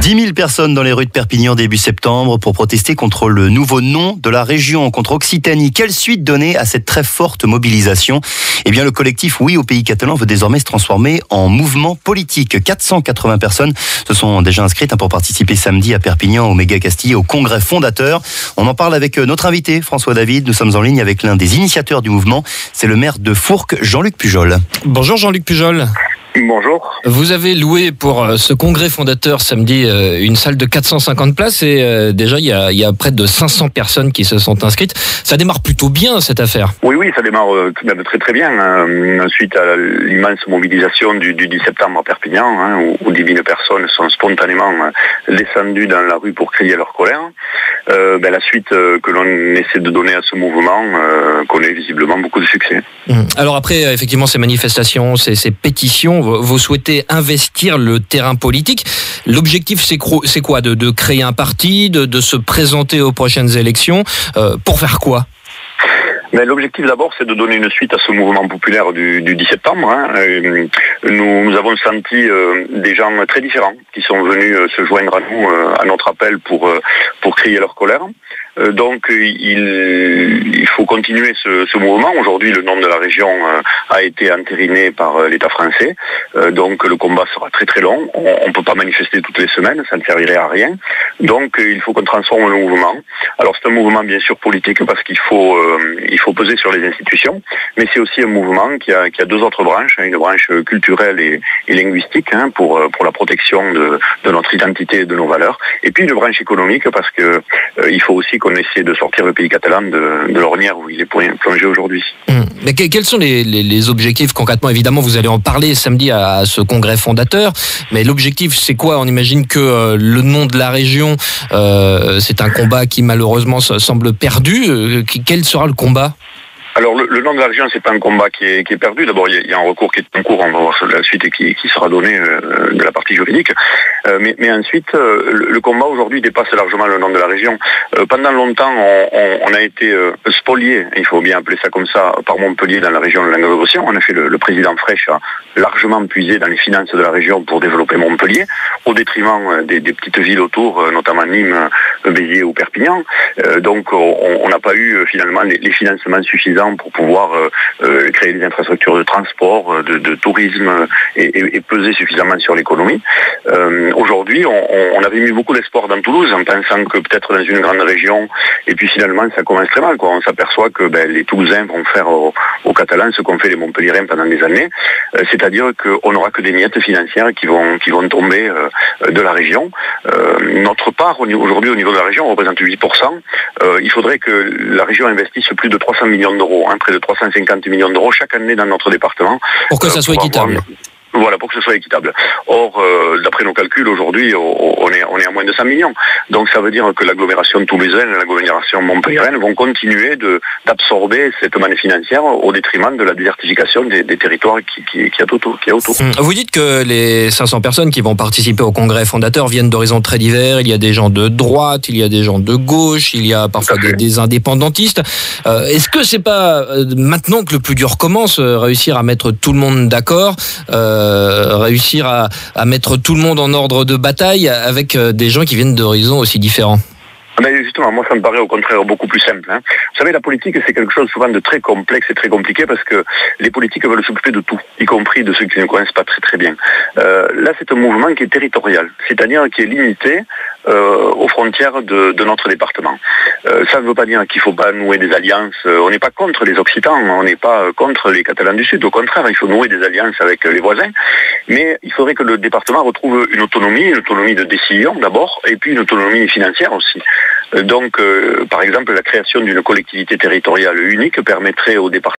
10 000 personnes dans les rues de Perpignan début septembre pour protester contre le nouveau nom de la région, contre Occitanie. Quelle suite donner à cette très forte mobilisation? Eh bien, le collectif Oui au pays catalan veut désormais se transformer en mouvement politique. 480 personnes se sont déjà inscrites hein, pour participer samedi à Perpignan au Méga Castille au congrès fondateur. On en parle avec euh, notre invité François David. Nous sommes en ligne avec l'un des initiateurs du mouvement. C'est le maire de Fourques, Jean-Luc Pujol. Bonjour Jean-Luc Pujol. Bonjour. Vous avez loué pour euh, ce congrès fondateur samedi euh, une salle de 450 places et euh, déjà il y, a, il y, a, près de 500 personnes qui se sont inscrites. Ça démarre plutôt bien cette affaire. Oui, oui, ça démarre même très très bien. Hein. Suite à l'immense mobilisation du, du, 10 septembre à Perpignan, hein, où, où 10 000 personnes sont spontanément descendues dans la rue pour crier leur colère. Euh, ben, la suite que l'on essaie de donner à ce mouvement euh, connaît visiblement beaucoup de succès. Mmh. Alors après, effectivement, ces manifestations, ces, ces pétitions, vous souhaitez investir le terrain politique. L'objectif, c'est quoi? De, créer un parti, de, se présenter aux prochaines élections? Euh, pour faire quoi? Mais l'objectif d'abord, c'est de donner une suite à ce mouvement populaire du, du 10 septembre. Hein. Euh, nous, avons senti euh, des gens très différents qui sont venus se joindre à nous, à notre appel pour, pour crier leur colère. donc il, il, faut continuer ce, mouvement. Aujourd'hui, le nom de la région a été entériné par l'État français. donc le combat sera très très long. On ne peut pas manifester toutes les semaines, ça ne servirait à rien. Donc il faut qu'on transforme le mouvement. Alors c'est un mouvement bien sûr politique parce qu'il faut, faut peser sur les institutions, mais c'est aussi un mouvement qui a, qui a deux autres branches, hein, une branche culturelle et, linguistique hein, pour, pour la protection de, notre identité et de nos valeurs, et puis une branche économique parce que euh, il faut aussi qu'on essaie de sortir le pays catalan de, l'ornière où il est plongé aujourd'hui. Mmh. Mais quels sont les, objectifs concrètement? Évidemment, vous allez en parler samedi à, ce congrès fondateur, mais l'objectif c'est quoi? On imagine que euh, le nom de la région, euh, c'est un combat qui malheureusement semble perdu. Quel sera le combat? Alors le, nom de la région, c'est pas un combat qui est, perdu. D'abord, il y, a un recours qui est en cours, on va voir la suite et qui, qui sera donné euh, de la partie juridique. Euh, mais, ensuite, euh, le, combat aujourd'hui dépasse largement le nom de la région. Euh, pendant longtemps, on, a été spolié, il faut bien appeler ça comme ça, par Montpellier dans la région de Languedoc-Roussillon. En effet, le, le, président Fraîche a largement puisé dans les finances de la région pour développer Montpellier, au détriment des petites villes autour, notamment Nîmes, Béziers ou Perpignan. donc, on n'a pas eu finalement les, financements suffisants pour pouvoir euh, euh, créer des infrastructures de transport, euh, de, tourisme et, peser suffisamment sur l'économie. Euh, Aujourd'hui, on, avait mis beaucoup d'espoir dans Toulouse en pensant que peut-être dans une grande région, et puis finalement ça commence très mal. On s'aperçoit que ben, les Toulousains vont faire aux, Catalans ce qu'ont fait les Montpellierins pendant des années, euh, c'est-à-dire qu'on n'aura que des miettes financières qui vont, qui vont tomber euh, de la région. Notre part aujourd'hui au niveau de la région représente 8%. il faudrait que la région investisse plus de 300 millions d'euros hein, près de 350 millions d'euros chaque année dans notre département. Pour que ça soit équitable. Avoir... Voilà, pour que ce soit équitable. Or, euh, d'après nos calculs, aujourd'hui, on est, on est à moins de 100 millions. Donc, ça veut dire que l'agglomération toulousaine et l'agglomération montpelliéraine vont continuer d'absorber cette manne financière au détriment de la désertification des, des territoires qui, qui, qui, a autour, qui a autour. Vous dites que les 500 personnes qui vont participer au congrès fondateur viennent d'horizons très divers. Il y a des gens de droite, il y a des gens de gauche, il y a parfois des, des, indépendantistes. Euh, Est-ce que c'est pas euh, maintenant que le plus dur commence, réussir à mettre tout le monde d'accord euh, réussir à, à, mettre tout le monde en ordre de bataille avec euh, des gens qui viennent d'horizons aussi différents mais justement, moi, ça me paraît au contraire beaucoup plus simple. Hein. Vous savez, la politique, c'est quelque chose souvent de très complexe et très compliqué parce que les politiques veulent s'occuper de tout, y compris de ceux qui ne connaissent pas très très bien. Euh, là, c'est un mouvement qui est territorial, c'est-à-dire qui est limité euh, aux frontières de, de, notre département. Euh, ça ne veut pas dire qu'il ne faut pas nouer des alliances. Euh, on n'est pas contre les Occitans, on n'est pas contre les Catalans du Sud. Au contraire, il faut nouer des alliances avec les voisins. Mais il faudrait que le département retrouve une autonomie, une autonomie de décision d'abord, et puis une autonomie financière aussi. Donc, euh, par exemple, la création d'une collectivité territoriale unique permettrait au département